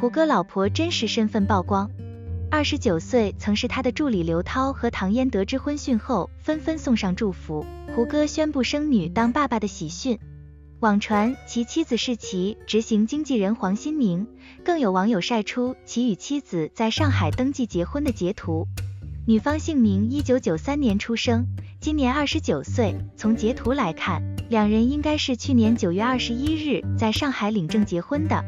胡歌老婆真实身份曝光。二十九岁曾是他的助理刘涛和唐嫣得知婚讯后，纷纷送上祝福。胡歌宣布生女当爸爸的喜讯，网传其妻子是其执行经纪人黄心明，更有网友晒出其与妻子在上海登记结婚的截图。女方姓名，一九九三年出生，今年二十九岁。从截图来看，两人应该是去年九月二十一日在上海领证结婚的。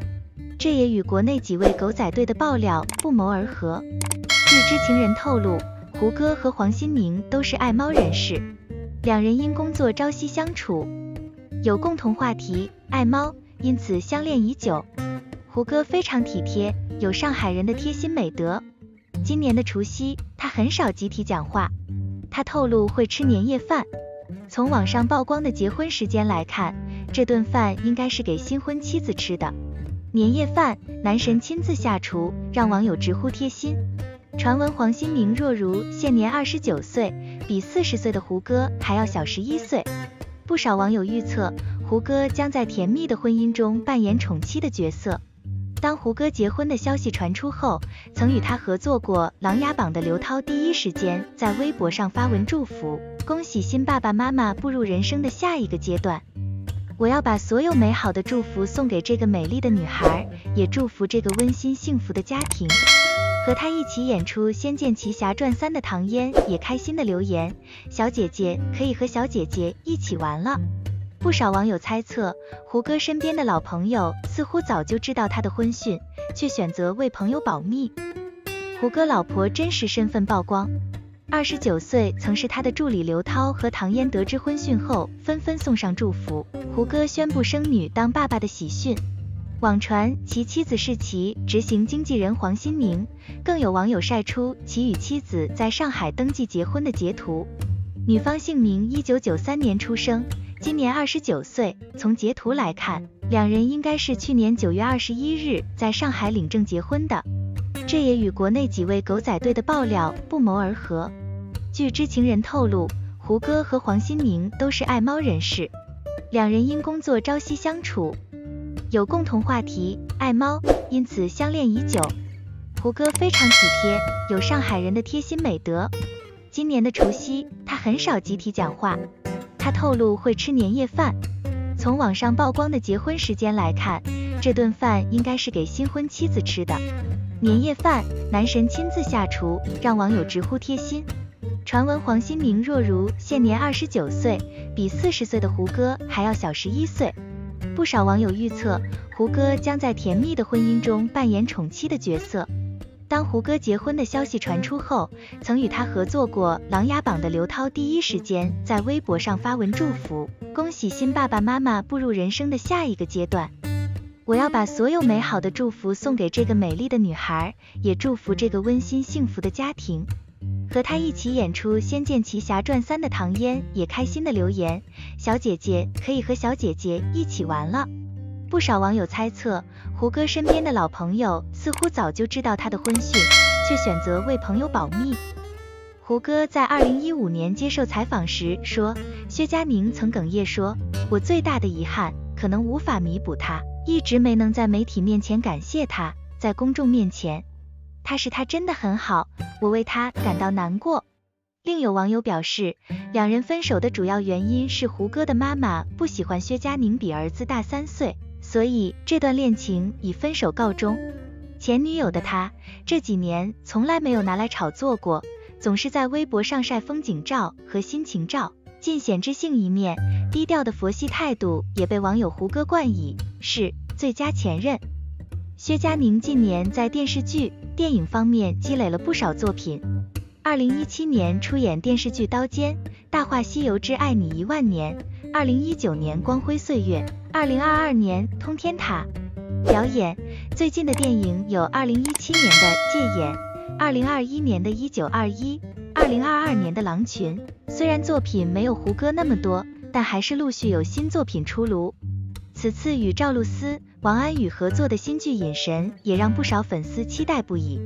这也与国内几位狗仔队的爆料不谋而合。据知情人透露，胡歌和黄心明都是爱猫人士，两人因工作朝夕相处，有共同话题爱猫，因此相恋已久。胡歌非常体贴，有上海人的贴心美德。今年的除夕，他很少集体讲话，他透露会吃年夜饭。从网上曝光的结婚时间来看，这顿饭应该是给新婚妻子吃的。年夜饭，男神亲自下厨，让网友直呼贴心。传闻黄心明若如现年二十九岁，比四十岁的胡歌还要小十一岁。不少网友预测，胡歌将在甜蜜的婚姻中扮演宠妻的角色。当胡歌结婚的消息传出后，曾与他合作过《琅琊榜》的刘涛第一时间在微博上发文祝福，恭喜新爸爸妈妈步入人生的下一个阶段。我要把所有美好的祝福送给这个美丽的女孩，也祝福这个温馨幸福的家庭。和她一起演出《仙剑奇侠传三》的唐嫣也开心的留言：小姐姐可以和小姐姐一起玩了。不少网友猜测，胡歌身边的老朋友似乎早就知道他的婚讯，却选择为朋友保密。胡歌老婆真实身份曝光。二十九岁曾是他的助理刘涛和唐嫣得知婚讯后，纷纷送上祝福。胡歌宣布生女当爸爸的喜讯，网传其妻子是其执行经纪人黄心明，更有网友晒出其与妻子在上海登记结婚的截图。女方姓名，一九九三年出生，今年二十九岁。从截图来看，两人应该是去年九月二十一日在上海领证结婚的。这也与国内几位狗仔队的爆料不谋而合。据知情人透露，胡歌和黄心明都是爱猫人士，两人因工作朝夕相处，有共同话题爱猫，因此相恋已久。胡歌非常体贴，有上海人的贴心美德。今年的除夕，他很少集体讲话，他透露会吃年夜饭。从网上曝光的结婚时间来看，这顿饭应该是给新婚妻子吃的。年夜饭，男神亲自下厨，让网友直呼贴心。传闻黄心明若如现年二十九岁，比四十岁的胡歌还要小十一岁。不少网友预测，胡歌将在甜蜜的婚姻中扮演宠妻的角色。当胡歌结婚的消息传出后，曾与他合作过《琅琊榜》的刘涛第一时间在微博上发文祝福，恭喜新爸爸妈妈步入人生的下一个阶段。我要把所有美好的祝福送给这个美丽的女孩，也祝福这个温馨幸福的家庭。和他一起演出《仙剑奇侠传三》的唐嫣也开心的留言：小姐姐可以和小姐姐一起玩了。不少网友猜测，胡歌身边的老朋友似乎早就知道他的婚讯，却选择为朋友保密。胡歌在二零一五年接受采访时说，薛佳凝曾哽咽说：“我最大的遗憾，可能无法弥补他，一直没能在媒体面前感谢他，在公众面前。”他是他真的很好，我为他感到难过。另有网友表示，两人分手的主要原因是胡歌的妈妈不喜欢薛佳凝比儿子大三岁，所以这段恋情以分手告终。前女友的他这几年从来没有拿来炒作过，总是在微博上晒风景照和心情照，尽显知性一面，低调的佛系态度也被网友胡歌冠以是最佳前任。薛佳凝近年在电视剧、电影方面积累了不少作品。二零一七年出演电视剧《刀尖》，《大话西游之爱你一万年》。二零一九年《光辉岁月》，二零二二年《通天塔》表演。最近的电影有二零一七年的《戒眼》，二零二一年的《一九二一》，二零二二年的《狼群》。虽然作品没有胡歌那么多，但还是陆续有新作品出炉。此次与赵露思。王安宇合作的新剧《隐神》也让不少粉丝期待不已。